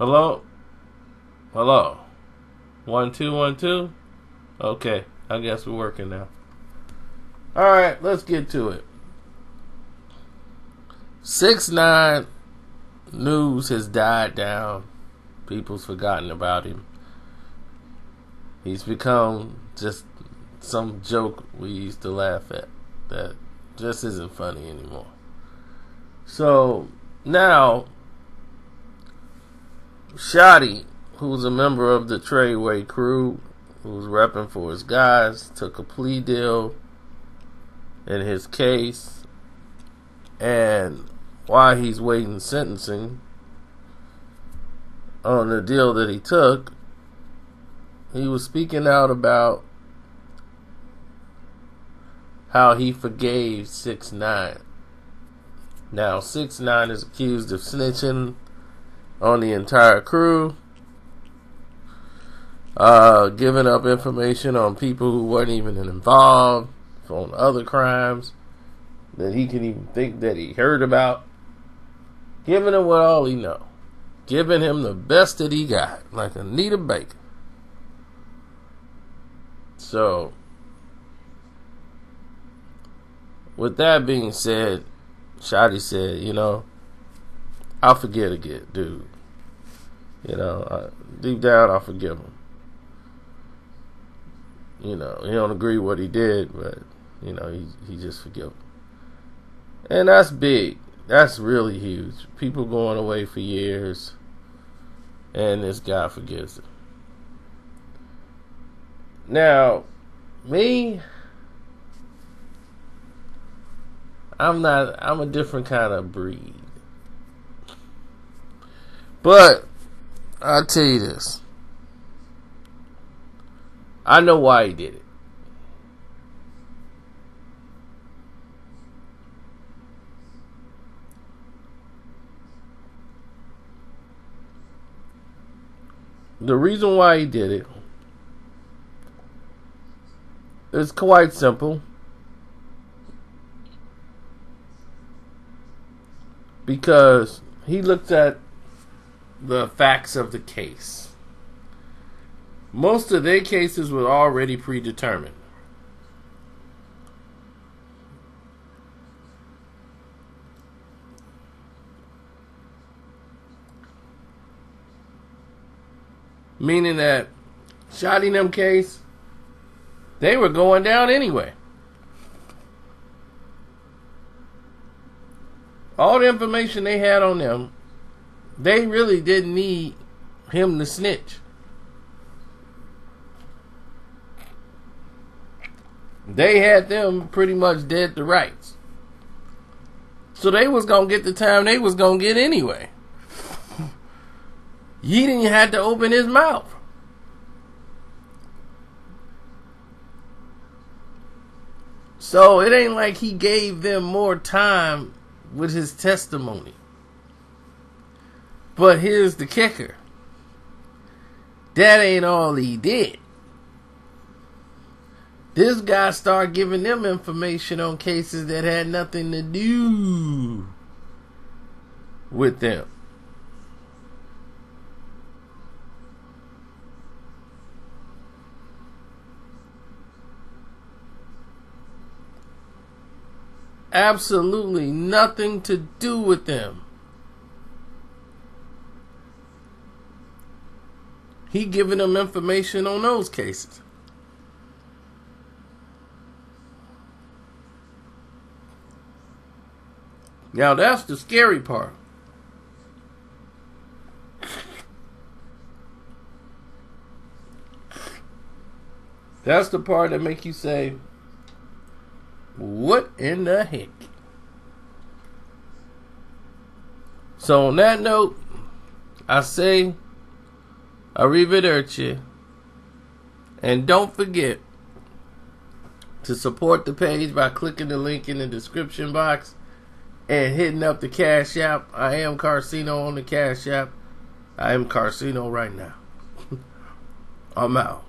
Hello? Hello? One, two, one, two? Okay, I guess we're working now. Alright, let's get to it. 6 9 news has died down. People's forgotten about him. He's become just some joke we used to laugh at that just isn't funny anymore. So now, Shotti, who's a member of the Treyway crew, who's repping for his guys, took a plea deal in his case, and while he's waiting sentencing on the deal that he took, he was speaking out about how he forgave six nine. Now six nine is accused of snitching on the entire crew, uh, giving up information on people who weren't even involved on other crimes that he can even think that he heard about, giving him what all he know, giving him the best that he got, like Anita Baker. So, with that being said, Shotti said, you know, I'll forget again, dude. You know, uh, deep down, I'll forgive him. You know, he don't agree what he did, but you know, he he just forgive him. And that's big. That's really huge. People going away for years, and this guy forgives them. Now, me, I'm not. I'm a different kind of breed. But I'll tell you this. I know why he did it. The reason why he did it is quite simple. Because he looked at the facts of the case. Most of their cases were already predetermined. Meaning that Shotti them case, they were going down anyway. All the information they had on them, they really didn't need him to snitch. They had them pretty much dead to rights. So they was gonna get the time they was gonna get anyway. He didn't have to open his mouth. So it ain't like he gave them more time with his testimony. But here's the kicker. That ain't all he did. This guy started giving them information on cases that had nothing to do with them. absolutely nothing to do with them. He giving them information on those cases. Now that's the scary part. That's the part that make you say, what in the heck? So on that note, I say arrivederci. And don't forget to support the page by clicking the link in the description box and hitting up the Cash App. I am Karceno on the Cash App. I am Karceno right now. I'm out.